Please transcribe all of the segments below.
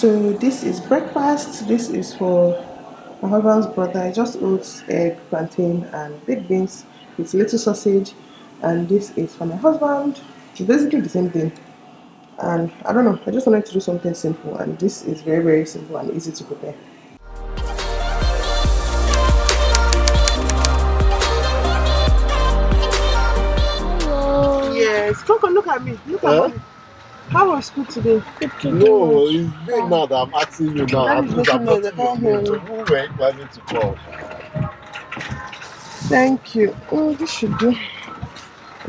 So this is breakfast. This is for my husband's brother. I just oats, egg, plantain, and baked beans with a little sausage. And this is for my husband. It's basically the same thing. And I don't know. I just wanted to do something simple, and this is very very simple and easy to prepare. Yes, come on, look at me. Look at Huh? me. How was school today? No, it's me now that I'm asking you now. I'm not noise, I can't hear you. Who were you planning to call? Thank you. Oh, this should do.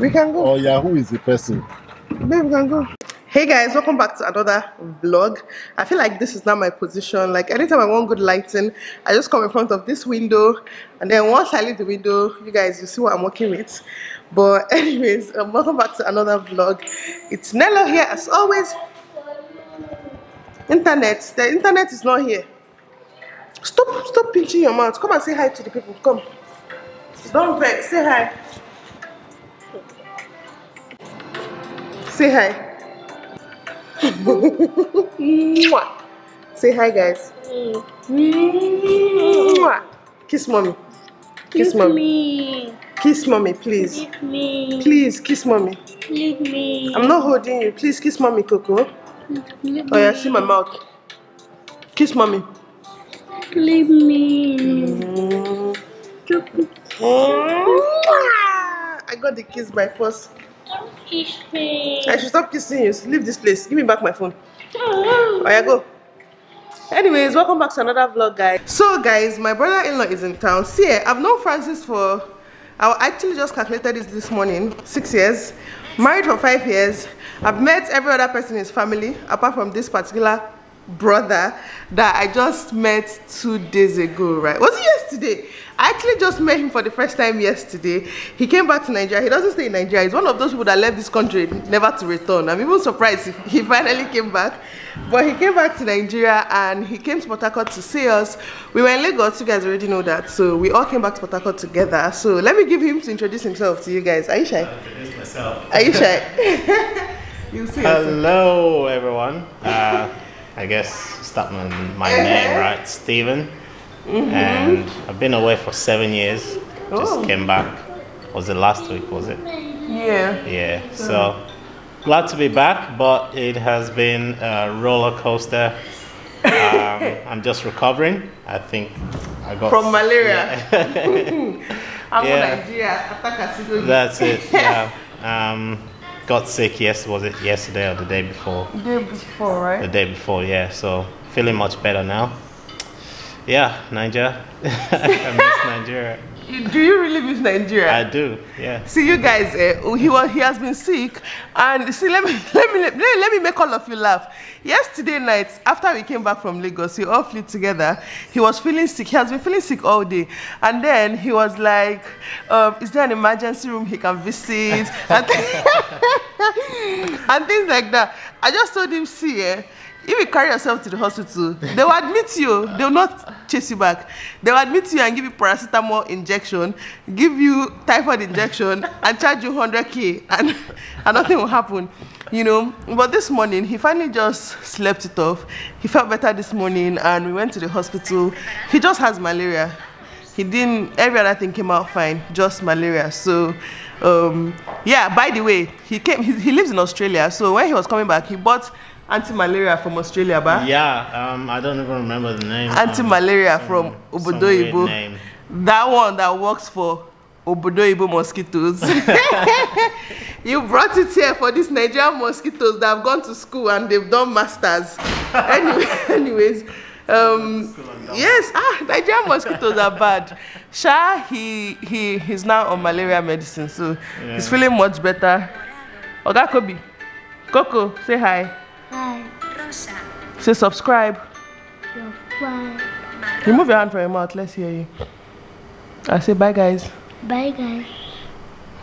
We can go. Oh yeah, who is the person? Babe, we can go. Hey guys, welcome back to another vlog. I feel like this is not my position. Like anytime I want good lighting, I just come in front of this window, and then once I leave the window, you guys you see what I'm working with. But anyways, um, welcome back to another vlog. It's Nelo here as always. Internet, the internet is not here. Stop, stop pinching your mouth. Come and say hi to the people. Come. Don't vex. Say hi. Say hi. Say hi, guys. Mwah. Kiss mommy. Kiss mommy. me. Kiss mommy, please. Leave me. Please kiss mommy. Leave me. I'm not holding you. Please kiss mommy, Coco. Leave Oh yeah, see my mouth. Kiss mommy. Leave me. Mm. I got the kiss by force. Don't kiss me. I should stop kissing you. Leave this place. Give me back my phone. Oh yeah, go. Anyways, welcome back to another vlog, guys. So, guys, my brother-in-law is in town. See, eh, I've known Francis for. I actually just calculated this this morning. Six years, married for five years. I've met every other person in his family apart from this particular brother that I just met two days ago. Right? Was it yesterday? I actually just met him for the first time yesterday. He came back to Nigeria. He doesn't stay in Nigeria. He's one of those people that left this country never to return. I'm even surprised if he finally came back. But he came back to Nigeria and he came to Port Harcourt to see us. We were in Lagos, you guys already know that. So we all came back to Port Harcourt together. So let me give him to introduce himself to you guys. Are you shy? introduce myself. Are you shy? you see yourself. Hello, everyone. Uh, I guess start my, my name right, Stephen. And I've been away for seven years. Just Oh. came back. Was it last week? Was it? Yeah. Yeah. So glad to be back, but it has been a roller coaster. Um, I'm just recovering. I think I got From malaria. Yeah. I'm Yeah. Nigeria. That's it. Yeah. Um, got sick. Yes, was it yesterday or the day before? The day before, right? the day before, yeah. So feeling much better now. Yeah, Nigeria. I miss Nigeria. Do you really miss Nigeria? I do. Yeah. See you guys, eh, he was he has been sick, and see let me let me let, me- let me make all of you laugh. Yesterday night, after we came back from Lagos, we all flew together. He was feeling sick. He has been feeling sick all day, and then he was like, um, "Is there an emergency room he can visit?" and, and things like that. I just told him, "See, eh, if you carry yourself to the hospital, they will admit you. They will not chase you back. They will admit you and give you paracetamol injection, give you typhoid injection, and charge you 100k, and, and nothing will happen. You know. But this morning, he finally just slept it off. He felt better this morning, and we went to the hospital. He just has malaria. He didn't. Every other thing came out fine, just malaria. So. Um, yeah, by the way, he came. He, he lives in Australia, so when he was coming back, he bought anti-malaria from Australia, ba? Yeah. Um, I don't even remember the name. Um, Anti-malaria some- from some Obodo weird Ibo. name. That one that works for Obodo oyibo mosquitoes. you brought it here for these Nigerian mosquitoes that have gone to school and they've done masters. anyway, anyways, um, yes, ah, Nigerian mosquitoes are bad. Sha, he he he's now on malaria medicine, so he's feeling much better. Oga Kobe, Coco, say hi. Hi. Say subscribe. You're fine. Remove your hand from your mouth. Let's hear you. I say bye, guys. Bye, guys.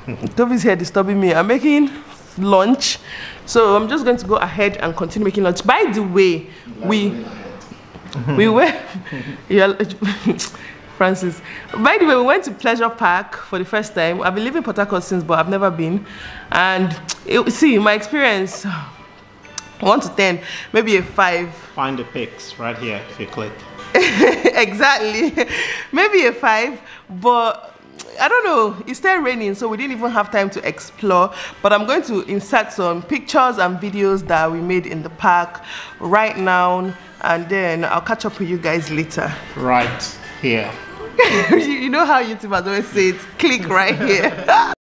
Toby's here disturbing me. I'm making lunch, so I'm just going to go ahead and continue making lunch. By the way, we we were yeah, Francis. By the way, we went to Pleasure Park for the first time. I've been living in Port Harcourt since, but I've never been. And it, see, my experience 1 to 10, maybe a 5. Find the pics right here if you click. exactly. maybe a 5, but I don't know. It's still raining, so we didn't even have time to explore. But I'm going to insert some pictures and videos that we made in the park right now, and then I'll catch up with you guys later. Right here. you you know how YouTubers always say it, click right here.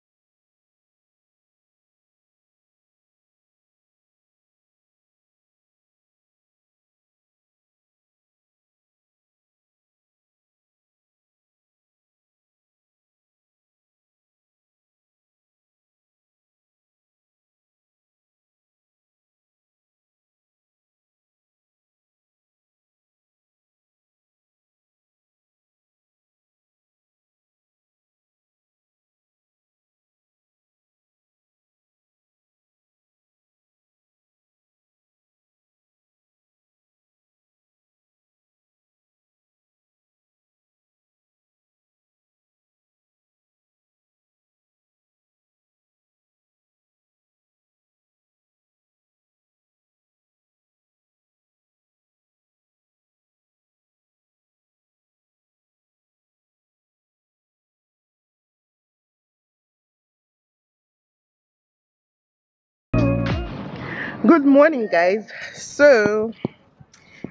Good morning, guys. So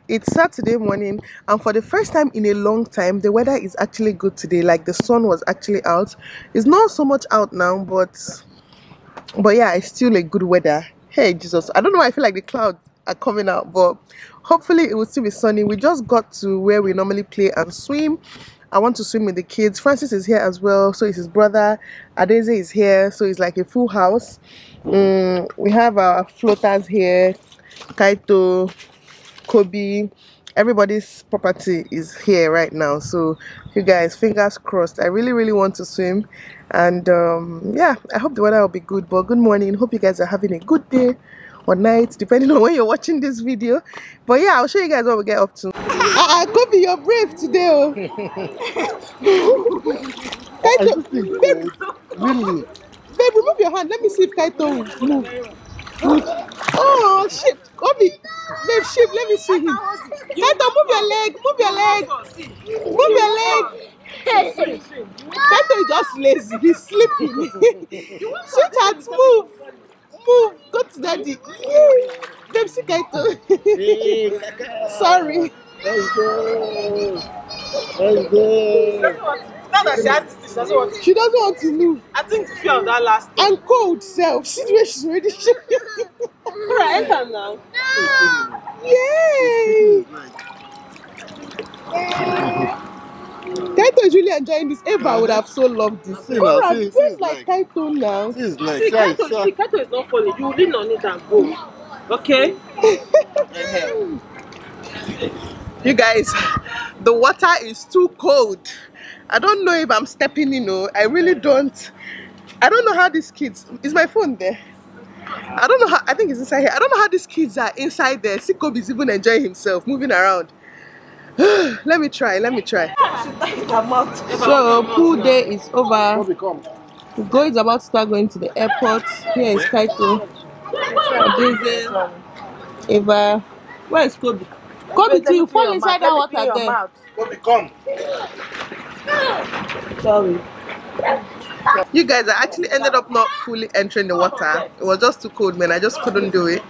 it's Saturday morning, and for the first time in a long time, the weather is actually good today. Like the sun was actually out. It's not so much out now, but but yeah, it's still a good weather. Hey, Jesus! I don't know. why I feel like the clouds are coming out, but hopefully it will still be sunny. We just got to where we normally play and swim. I want to swim with the kids. Francis is here as well, so is his brother. Adeze is here, so it's like a full house. Mm, we have our floaters here, Kaito, Kobe. Everybody's property is here right now. So, you guys, fingers crossed. I really, really want to swim, and um, yeah, I hope the weather will be good. But good morning. Hope you guys are having a good day or night, depending on when you're watching this video. But yeah, I'll show you guys what we get up to. Ah, uh, Kobe, you're brave today. Oh. Kaito, babe, Really? babe, remove your hand. Let me see if Kaito will move. move. Oh shit, Kobe, babe, shit. Let me see him. Kaito, move your leg. Move your leg. Move your leg. Kaito is just lazy. He's sleeping. Sweetheart, move. Move. Go to daddy. Babe, see Kaito. Sorry. Let's go. Let's go. Now that she has this, she doesn't want to. She doesn't want to move. I think the fear of that last thing. And cold self. See the way she's already shaking. Alright, enter now. Yay! Kaito is really enjoying this. Eva would have so loved this. See now, Alright, see- see feels it's like like- Kaito now. This is like See, shy, Kato, see, Kato is not funny. You lean on it and go. Okay? You guys, the water is too cold. I don't know if I'm stepping in or I really don't. I don't know how these kids. Is my phone there? I don't know how. I think it's inside here. I don't know how these kids are inside there. Sikob is even enjoying himself, moving around. let me try. Let me try. So pool day is over. Go is about to start going to the airport. Here is Kaito. Eva. Where is Kobe? Kobe, till you fall inside that water there. Kobe, come. Sorry. You guys, I actually ended up not fully entering the water. It was just too cold, man. I just couldn't do it.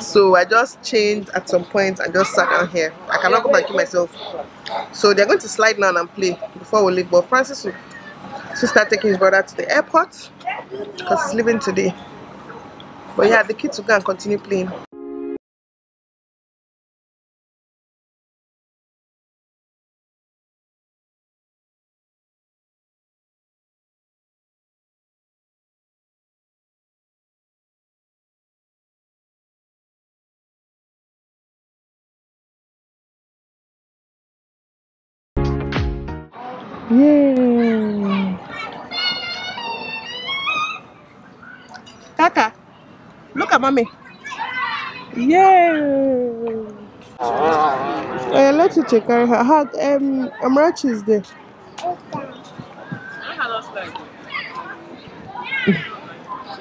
So I just changed at some point and just sat down here. I cannot go back to myself. So they're going to slide now and play before we leave. But Francis will to start taking his brother to the airport because he's leaving today. But yeah, the kids will go and continue playing. Yay! Tata, look at mommy. Yay! Uh, let you take care of her. How, um, Amrachi is there.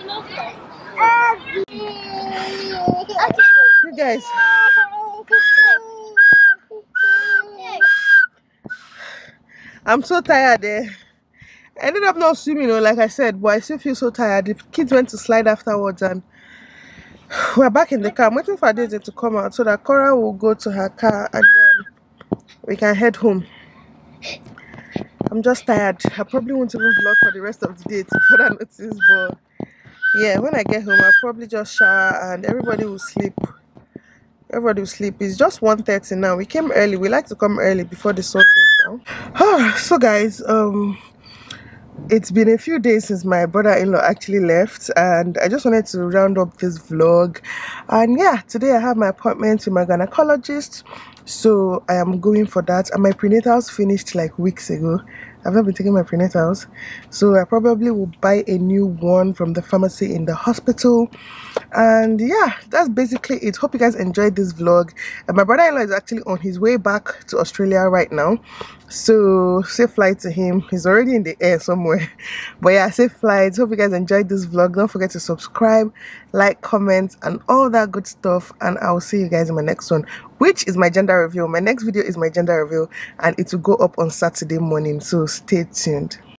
Okay. you guys. I'm so tired eh. I ended up not swimming, know, like I said, but I still feel so tired. The kids went to slide afterwards and we're back in the car. I'm waiting for Daisy to come out so that Cora will go to her car and then we can head home. I'm just tired. I probably won't even vlog for the rest of the day to further notice, but yeah, when I get home, I'll probably just shower and everybody will sleep. Everybody will sleep. It's just 1.30 now. We came early. We like to come early before the sun goes. So guys, um, it's been a few days since my brother-in-law actually left and i just wanted to round up this vlog. And yeah today i have my appointment with my gynecologist so i am going for that. And my prenatals finished like weeks ago I've not been taking my prenatals so I probably will buy a new one from the pharmacy in the hospital. And yeah that's basically it. Hope you guys enjoyed this vlog. And my brother-in-law is actually on his way back to Australia right now so safe flight to him. He's already in the air somewhere. But yeah safe flights hope you guys enjoyed this vlog. Don't forget to subscribe like comment and all that good stuff. And i'll see you guys in my next one which is my gender reveal. My next video is my gender reveal and it will go up on saturday morning. So stay tuned